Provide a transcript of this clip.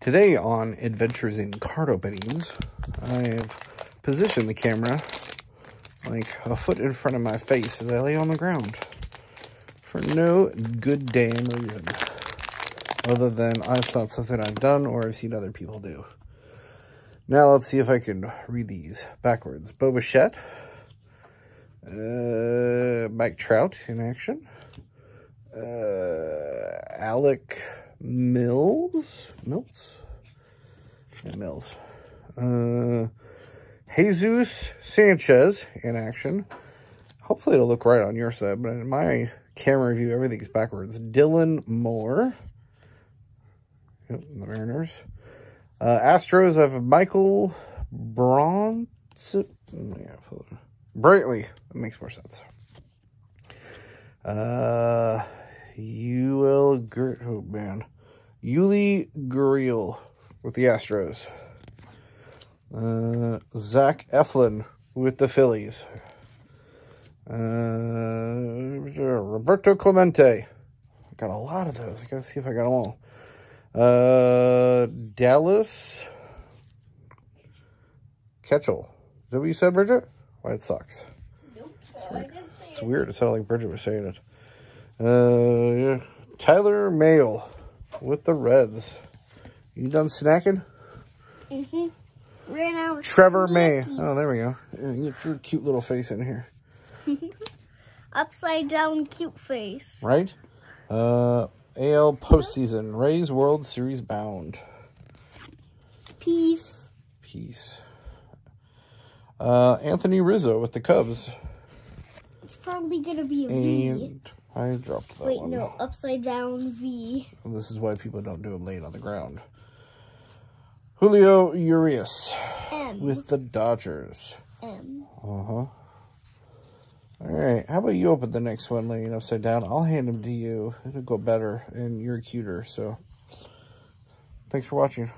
Today on Adventures in Card Openings, I have positioned the camera like a foot in front of my face as I lay on the ground for no good damn reason. Other than I not something I've done or I've seen other people do. Now let's see if I can read these backwards. Bo Bichette, uh, Mike Trout in action, uh, Alec Mills, Mills, yeah, Mills, uh, Jesus Sanchez in action. Hopefully it'll look right on your side, but in my camera view, everything's backwards. Dylan Moore, yep, the Mariners. Uh, Astros have Michael Bronson. Yeah. That makes more sense. Uh, UL, oh man. Yuli Gurriel with the Astros. Uh, Zach Eflin with the Phillies. Uh, Roberto Clemente. Got a lot of those. I gotta see if I got them all. Uh, Dallas. Ketchel. Is that what you said, Bridget? White Sox. Nope. It's weird. It's weird. It sounded like Bridget was saying it. Uh. Tyler Mahle with the Reds. You done snacking? Mm-hmm. Right now. Trevor May. Oh, there we go. Yeah, you get your cute little face in here. Upside down cute face. Right? Uh, AL postseason. Rays World Series bound. Peace. Peace. Uh, Anthony Rizzo with the Cubs. It's probably gonna be a V. I dropped that Wait, one. no, upside down V. This is why people don't do them laying on the ground. Julio Urias M. with the Dodgers. M. Uh-huh. All right. How about you open the next one laying upside down? I'll hand them to you. It'll go better, and you're cuter, so thanks for watching.